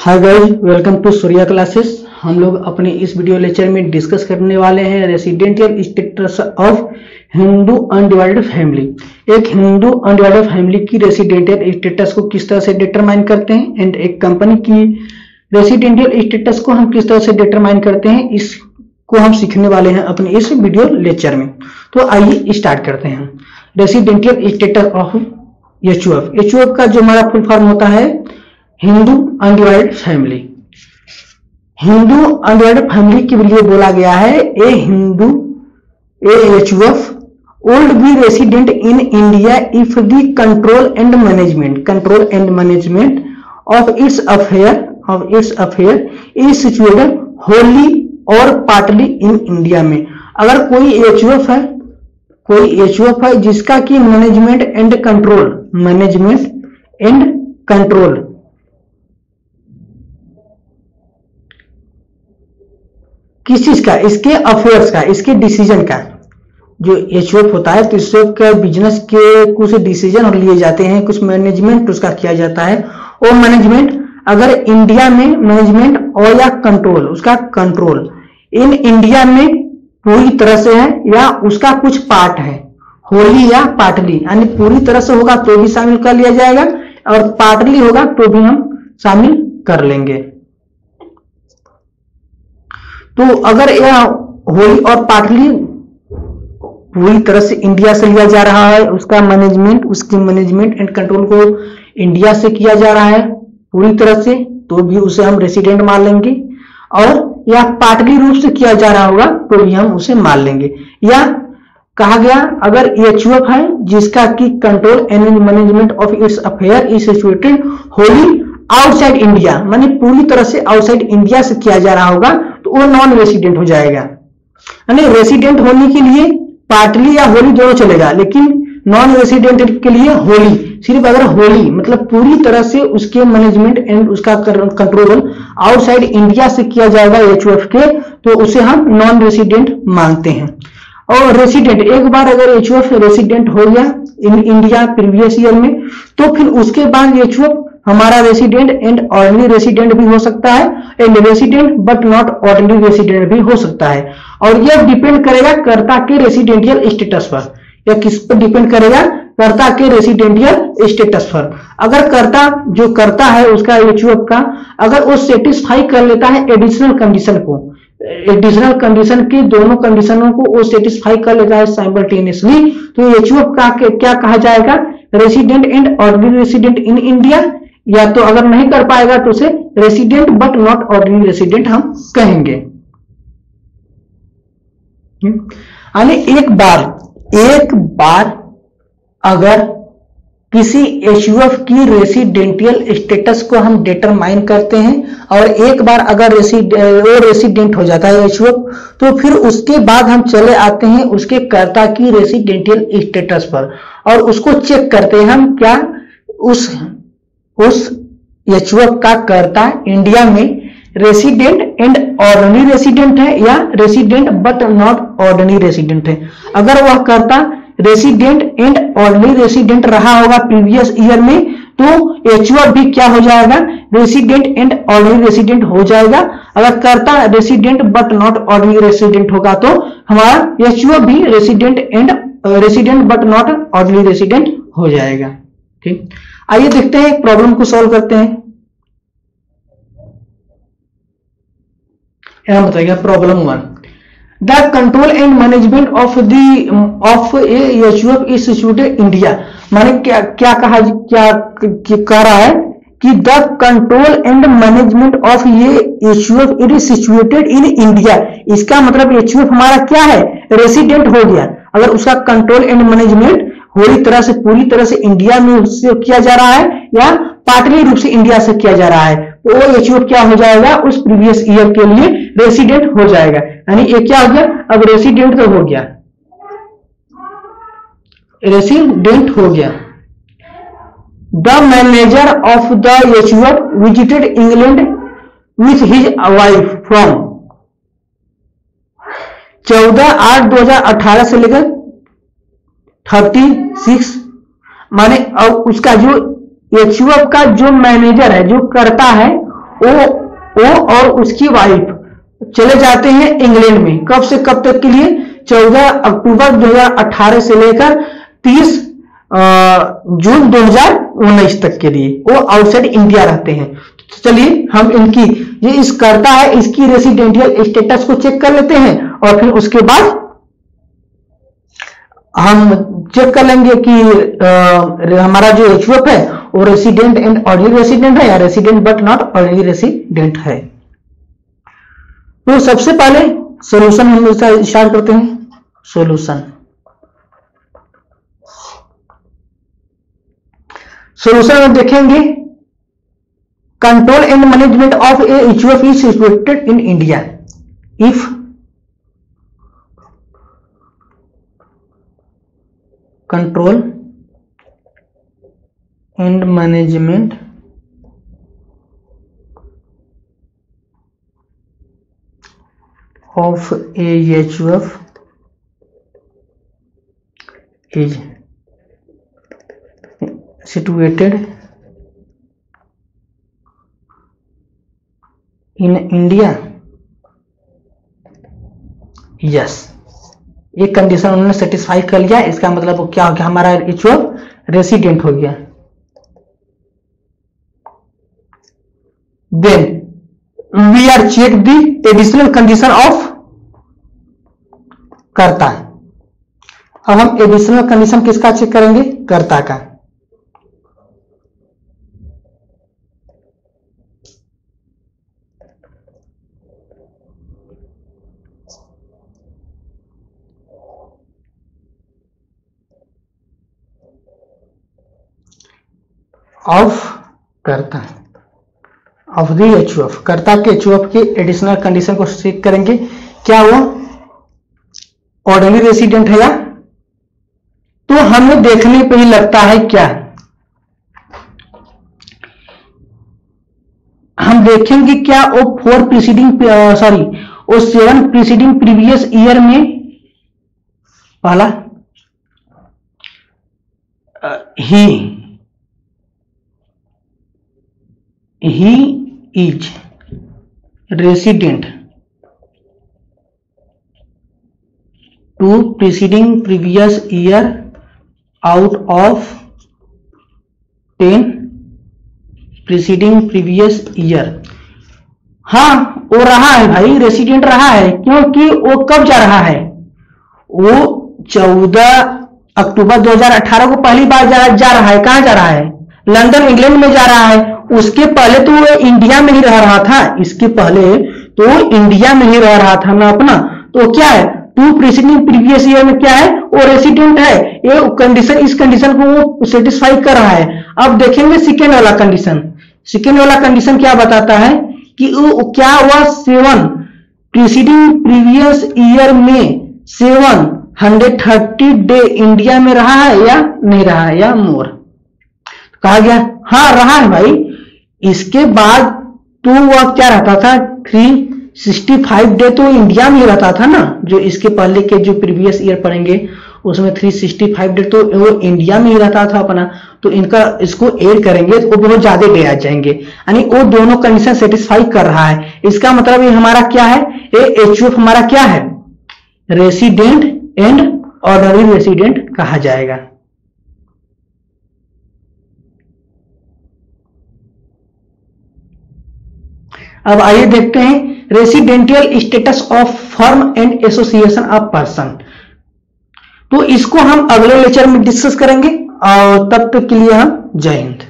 Hi guys welcome to Surya classes हम लोग अपने इस वीडियो लेक्चर में डिस्कस करने वाले हैं residential status of Hindu undivided family एक हिंदू अनडिवाइडेड फैमिली की रेसिडेंशियल स्टेटस को किस तरह से डिटरमाइन करते हैं एंड एक कंपनी की रेसिडेंशियल स्टेटस को हम किस तरह से डिटरमाइन करते हैं, इसको हम सीखने वाले हैं अपने इस वीडियो लेक्चर में. तो आइए स्टार्ट करते हैं. रेसिडेंशियल स्टेटस ऑफ़ एच का जो हमारा फुल फॉर्म होता है Hindu undivided family Hindu undivided family के लिए बोला गया है, a Hindu, a H F would be resident in India if the control and management control and management of its affair of its affair is situated wholly और partly in India में। अगर कोई H है, कोई H है जिसका कि management and control management and control किस चीज़ का? इसके अफेयर्स का, इसके डिसीज़न का। जो एच होता है तो इसके बिज़नेस के कुछ डिसीज़न लिए जाते हैं, कुछ मैनेजमेंट उसका किया जाता है। और मैनेजमेंट अगर इंडिया में मैनेजमेंट और या कंट्रोल उसका कंट्रोल इन इंडिया में पूरी तरह से है या उसका कुछ पार्ट है? होली या पार्टली यानी पूरी तरह से होगा तो भी शामिल कर लिया जाएगा, और पार्टली होगा तो भी हम शामिल कर लेंगे। तो अगर यह होली और पार्टली पूरी तरह से इंडिया से लिया जा रहा है, उसका मैनेजमेंट उसके मैनेजमेंट एंड कंट्रोल को इंडिया से किया जा रहा है पूरी तरह से तो भी उसे हम रेसिडेंट मान लेंगे। और या पार्टली रूप से किया जा रहा होगा तो भी हम उसे मान लेंगे। या कहा गया, अगर एच है, जिसका की control and management of its affair is situated wholly outside India माने पूरी तरह से आउटसाइड इंडिया से किया जा रहा होगा तो वो नॉन रेसिडेंट हो जाएगा। यानी रेसिडेंट होने के लिए पार्टली या होली दोनों चलेगा, लेकिन नॉन रेसिडेंट के लिए होली सिर्फ़ अगर होली मतलब पूरी तरह से उसके मैनेजमेंट एंड उसका कंट्रोल आउटसाइड इंडिया से किया जाएगा एच के तो उसे हम नॉन रेसिडेंट मानते हैं। और रेसिडेंट एक बार अगर एच रेसिडेंट हो गया इन इंडिया प्रीवियस ईयर में तो फिर उसके बाद एच हमारा रेसिडेंट एंड ऑर्डनरी रेसिडेंट भी हो सकता है। And resident but not ordinary resident भी हो सकता है। और यह डिपेंड करेगा कर्ता के रेसिडेंटियल स्टेटस पर। यह किस पर डिपेंड करेगा? कर्ता के रेसिडेंटियल स्टेटस पर। अगर कर्ता, जो करता है उसका एच का, अगर वो सेटिस्फाई कर लेता है एडिशनल कंडीशन को एडिशनल कंडीशन के दोनों कंडीशनों को वो सेटिस्फाई कर लेता है साइमल्टेनियसली तो एच का क्या कहा जाएगा? Resident and ordinary resident in India या तो अगर नहीं कर पाएगा तो उसे resident but not ordinary resident हम कहेंगे। यानी एक बार एक बार अगर किसी एच की रेसिडेंटियल स्टेटस को हम डिटरमाइन करते हैं और एक बार अगर रेसिड वो रेसिडेंट हो जाता है एच तो फिर उसके बाद हम चले आते हैं उसके कर्ता की रेसिडेंटियल स्टेटस पर और उसको चेक करते हैं हम क्या? उस उस एच का कर्ता इंडिया में रेसिडेंट एंड ऑर्डनरी रेसिडेंट है या resident but not ordinary resident है। अगर वह कर्ता रेसिडेंट एंड ऑर्डनरी रेसिडेंट रहा होगा प्रीवियस ईयर में तो एच भी क्या हो जाएगा? रेसिडेंट एंड ऑर्डनरी रेसिडेंट हो जाएगा। अगर karta resident but not ordinary resident होगा तो हमारा एच भी resident and resident but not ordinary resident हो जाएगा। ठीक? आइए देखते हैं एक प्रॉब्लम को सॉल्व करते हैं। यहाँ बताइएगा problem one the control and management of the of H is situated India माने क्या क्या कहा क्या कह रहा है कि the control and management of ये H it is situated in India इसका मतलब एच हमारा क्या है? रेसिडेंट हो गया। अगर उसका कंट्रोल एंड मैनेजमेंट पूरी तरह से, पूरी तरह से इंडिया में उससे किया जा रहा है या पार्टली रूप से इंडिया से किया जा रहा है? तो वो क्या हो जाएगा? उस प्रीवियस ईयर के लिए रेसिडेंट हो जाएगा। यानी ये क्या हो गया? अब रेसिडेंट तो हो गया। रेसिडेंट हो गया। The manager of the H visited England with his wife from चौदह आठ दो हज़ार अठारह से लेकर थर्टी सिक्स, माने उसका जो एच का जो मैनेजर है, जो करता है, वो वो और उसकी वाइफ चले जाते हैं इंग्लैंड में। कब से कब तक के लिए? 14 अक्टूबर 2018 से लेकर 30 जून 2019 तक के लिए वो आउटसाइड इंडिया रहते हैं। तो चलिए, हम इनकी, ये इस करता है, इसकी रेसिडेंटियल स्टेटस को चेक कर लेते हैं और फिर उसके बाद हम चेक कर लेंगे कि आ, हमारा जो एच है वो रेसिडेंट एंड ऑर्डिनरी रेसिडेंट है या resident but not ordinary resident है? तो सबसे पहले सोल्यूशन हम स्टार्ट करते हैं। सोल्यूशन सोल्यूशन में देखेंगे। Control and management of a H is situated in India if control and management. Of AHF is situated in India. Yes एक कंडीशन उन्होंने सेटिस्फाई कर लिया, इसका मतलब क्या हो गया? हमारा इचुअल रेसिडेंट हो गया। Then we are check the additional condition of करता। अब हम एडिशनल कंडीशन किसका चेक करेंगे? करता का। ऑफ़ करता। ऑफ़ दी एच एफ़ करता के एच एफ़ की एडिशनल कंडीशन को चेक करेंगे। क्या वो ऑर्डनरी रेसिडेंट है या? तो हमें देखने पे ही लगता है क्या? हम देखेंगे क्या वो फोर प्रीसीडिंग सॉरी वो सेवन प्रीसीडिंग प्रीवियस ईयर में पहला ही ही is resident two preceding previous year out of ten preceding previous year हाँ वो रहा है भाई रेसिडेंट रहा है क्योंकि वो कब जा रहा है? वो 14 अक्टूबर 2018 को पहली बार जा, जा रहा है। कहाँ जा रहा है? लंदन इंग्लैंड में जा रहा है। उसके पहले तो वो इंडिया में ही रह रहा था। इसके पहले तो इंडिया में ही रह रहा था ना अपना। तो क्या है? टू प्रीसीडिंग प्रीवियस ईयर में क्या है? वो रेसिडेंट है। ये कंडीशन इस कंडीशन को वो सेटिस्फाई कर रहा है। अब देखेंगे सेकेंड वाला कंडीशन सेकेंड वाला कंडीशन क्या बताता है? कि वो क्या हुआ? सेवन प्रीसीडिंग प्रीवियस ईयर में seven hundred thirty day India में रहा है या नहीं रहा है? या मोर कहा गया? हाँ रहा है भाई। इसके बाद तो वह क्या रहता था? थ्री सिक्सटी फाइव डे तो इंडिया में रहता था ना, जो इसके पहले के जो प्रीवियस ईयर पढ़ेंगे, उसमें थ्री सिक्सटी फाइव डे तो वो इंडिया में ही रहता था अपना। तो इनका इसको एड करेंगे तो वो बहुत ज़्यादा डे आ जाएँगे। यानी वो दोनों कंडीशन सेटिस्फाई कर रहा है। इसका मतलब ये हमारा क्या है? ये एच हमारा क्या है? रेसिडेंट एंड ऑर्डनरी रेसिडेंट कहा जाएगा। अब आइए देखते हैं residential status of firm and association of person तो इसको हम अगले लेक्चर में डिस्कस करेंगे। और तब तक के लिए हम जय हिंद।